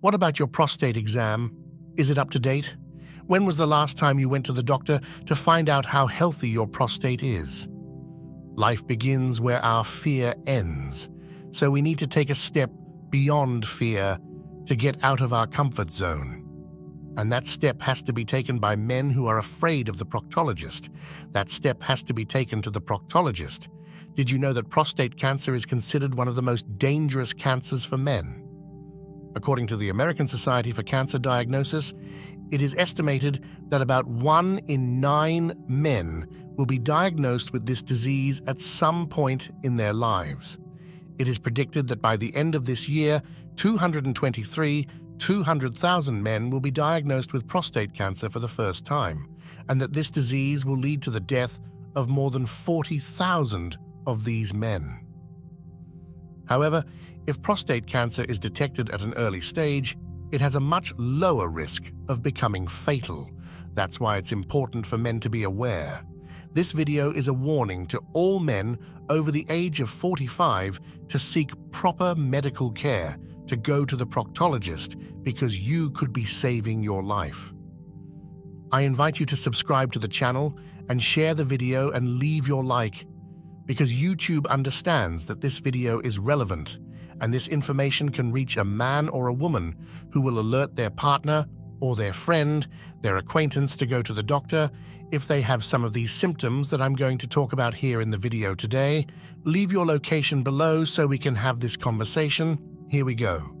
What about your prostate exam? Is it up to date? When was the last time you went to the doctor to find out how healthy your prostate is? Life begins where our fear ends, so we need to take a step beyond fear to get out of our comfort zone. And that step has to be taken by men who are afraid of the proctologist. That step has to be taken to the proctologist. Did you know that prostate cancer is considered one of the most dangerous cancers for men? According to the American Society for Cancer Diagnosis, it is estimated that about one in nine men will be diagnosed with this disease at some point in their lives. It is predicted that by the end of this year, 223 200,000 men will be diagnosed with prostate cancer for the first time, and that this disease will lead to the death of more than 40,000 of these men. However, if prostate cancer is detected at an early stage, it has a much lower risk of becoming fatal. That's why it's important for men to be aware. This video is a warning to all men over the age of 45 to seek proper medical care, to go to the proctologist, because you could be saving your life. I invite you to subscribe to the channel and share the video and leave your like, because YouTube understands that this video is relevant and this information can reach a man or a woman who will alert their partner or their friend, their acquaintance to go to the doctor if they have some of these symptoms that I'm going to talk about here in the video today. Leave your location below so we can have this conversation. Here we go.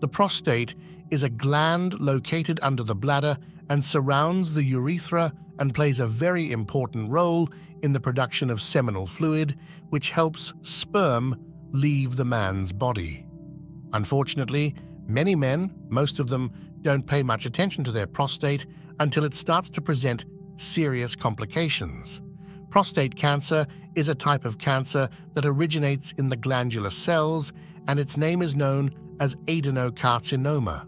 The prostate is a gland located under the bladder and surrounds the urethra and plays a very important role in the production of seminal fluid, which helps sperm leave the man's body. Unfortunately, many men, most of them, don't pay much attention to their prostate until it starts to present serious complications. Prostate cancer is a type of cancer that originates in the glandular cells, and its name is known as adenocarcinoma.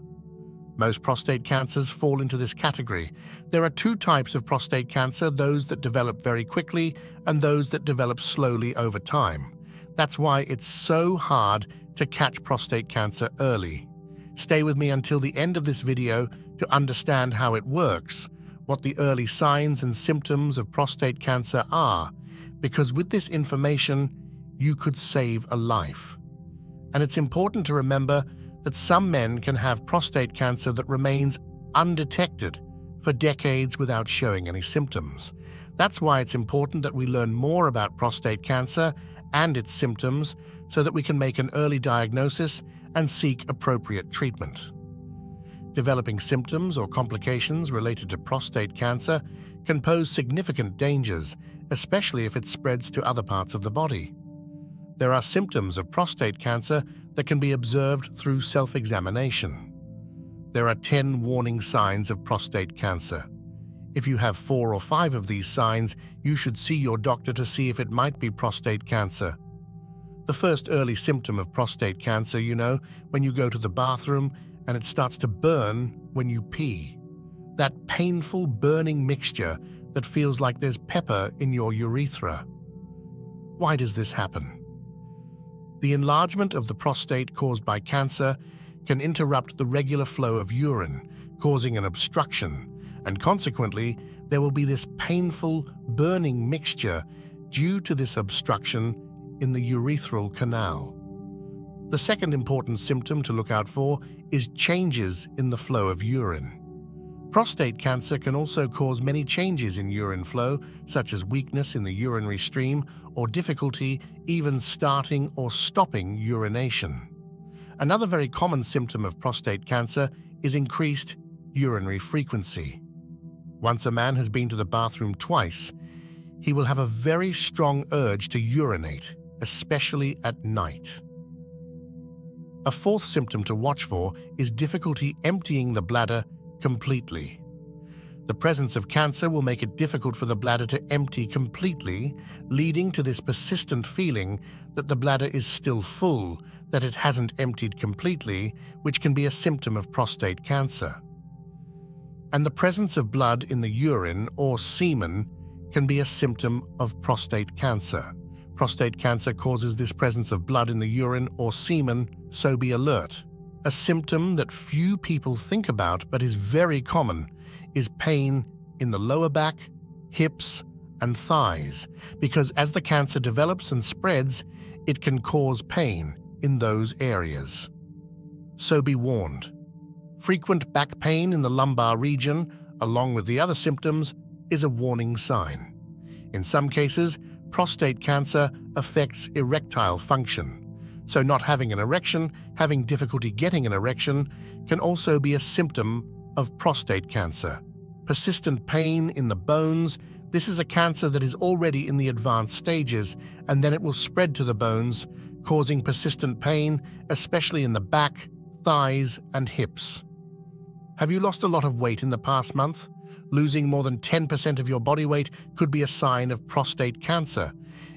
Most prostate cancers fall into this category. There are two types of prostate cancer those that develop very quickly and those that develop slowly over time. That's why it's so hard to catch prostate cancer early. Stay with me until the end of this video to understand how it works, what the early signs and symptoms of prostate cancer are, because with this information, you could save a life. And it's important to remember that some men can have prostate cancer that remains undetected for decades without showing any symptoms. That's why it's important that we learn more about prostate cancer and its symptoms so that we can make an early diagnosis and seek appropriate treatment. Developing symptoms or complications related to prostate cancer can pose significant dangers, especially if it spreads to other parts of the body. There are symptoms of prostate cancer that can be observed through self-examination. There are 10 warning signs of prostate cancer. If you have four or five of these signs, you should see your doctor to see if it might be prostate cancer. The first early symptom of prostate cancer, you know, when you go to the bathroom and it starts to burn when you pee. That painful burning micturition that feels like there's pepper in your urethra. Why does this happen? The enlargement of the prostate caused by cancer can interrupt the regular flow of urine, causing an obstruction and consequently, there will be this painful, burning micturition due to this obstruction in the urethral canal. The second important symptom to look out for is changes in the flow of urine. Prostate cancer can also cause many changes in urine flow, such as weakness in the urinary stream or difficulty even starting or stopping urination. Another very common symptom of prostate cancer is increased urinary frequency. Once a man has been to the bathroom twice, he will have a very strong urge to urinate, especially at night. A fourth symptom to watch for is difficulty emptying the bladder completely. The presence of cancer will make it difficult for the bladder to empty completely, leading to this persistent feeling that the bladder is still full, that it hasn't emptied completely, which can be a symptom of prostate cancer and the presence of blood in the urine or semen can be a symptom of prostate cancer. Prostate cancer causes this presence of blood in the urine or semen, so be alert. A symptom that few people think about but is very common is pain in the lower back, hips, and thighs, because as the cancer develops and spreads, it can cause pain in those areas. So be warned. Frequent back pain in the lumbar region, along with the other symptoms, is a warning sign. In some cases, prostate cancer affects erectile function. So, not having an erection, having difficulty getting an erection, can also be a symptom of prostate cancer. Persistent pain in the bones, this is a cancer that is already in the advanced stages, and then it will spread to the bones, causing persistent pain, especially in the back, thighs, and hips. Have you lost a lot of weight in the past month? Losing more than 10% of your body weight could be a sign of prostate cancer.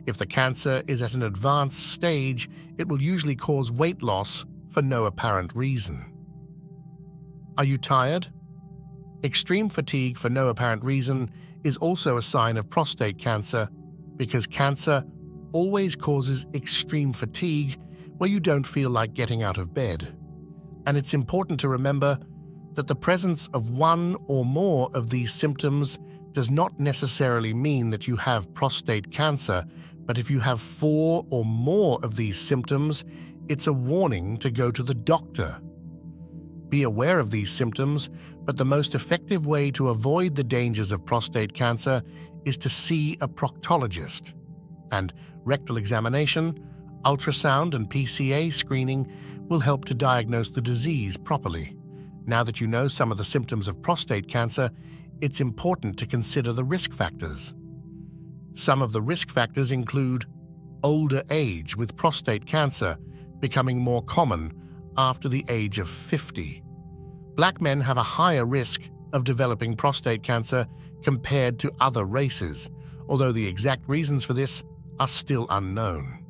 If the cancer is at an advanced stage, it will usually cause weight loss for no apparent reason. Are you tired? Extreme fatigue for no apparent reason is also a sign of prostate cancer because cancer always causes extreme fatigue where you don't feel like getting out of bed. And it's important to remember that the presence of one or more of these symptoms does not necessarily mean that you have prostate cancer, but if you have four or more of these symptoms, it's a warning to go to the doctor. Be aware of these symptoms, but the most effective way to avoid the dangers of prostate cancer is to see a proctologist. And rectal examination, ultrasound, and PCA screening will help to diagnose the disease properly. Now that you know some of the symptoms of prostate cancer, it's important to consider the risk factors. Some of the risk factors include older age with prostate cancer becoming more common after the age of 50. Black men have a higher risk of developing prostate cancer compared to other races, although the exact reasons for this are still unknown.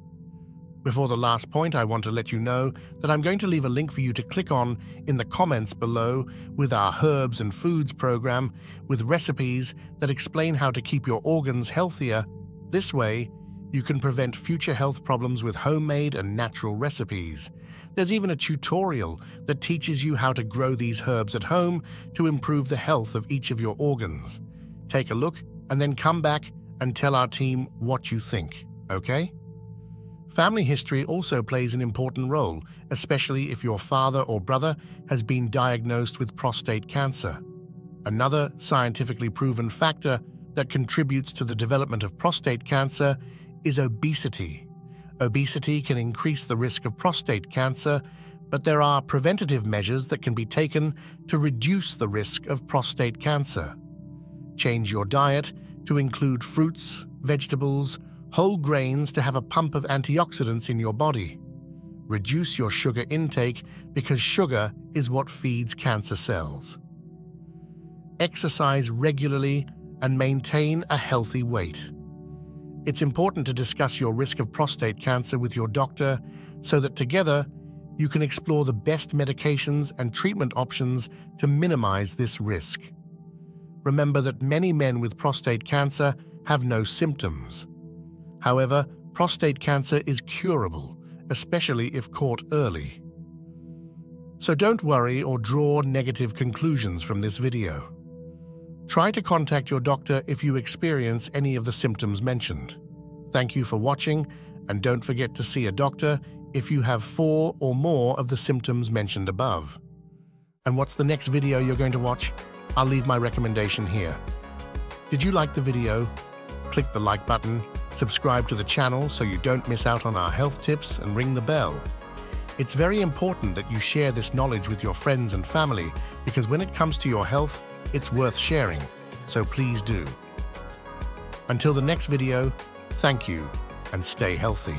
Before the last point, I want to let you know that I'm going to leave a link for you to click on in the comments below with our Herbs and Foods program with recipes that explain how to keep your organs healthier. This way, you can prevent future health problems with homemade and natural recipes. There's even a tutorial that teaches you how to grow these herbs at home to improve the health of each of your organs. Take a look and then come back and tell our team what you think, okay? Family history also plays an important role, especially if your father or brother has been diagnosed with prostate cancer. Another scientifically proven factor that contributes to the development of prostate cancer is obesity. Obesity can increase the risk of prostate cancer, but there are preventative measures that can be taken to reduce the risk of prostate cancer. Change your diet to include fruits, vegetables, whole grains to have a pump of antioxidants in your body. Reduce your sugar intake because sugar is what feeds cancer cells. Exercise regularly and maintain a healthy weight. It's important to discuss your risk of prostate cancer with your doctor so that together you can explore the best medications and treatment options to minimize this risk. Remember that many men with prostate cancer have no symptoms. However, prostate cancer is curable, especially if caught early. So don't worry or draw negative conclusions from this video. Try to contact your doctor if you experience any of the symptoms mentioned. Thank you for watching, and don't forget to see a doctor if you have four or more of the symptoms mentioned above. And what's the next video you're going to watch? I'll leave my recommendation here. Did you like the video? Click the like button Subscribe to the channel so you don't miss out on our health tips and ring the bell. It's very important that you share this knowledge with your friends and family because when it comes to your health, it's worth sharing, so please do. Until the next video, thank you and stay healthy.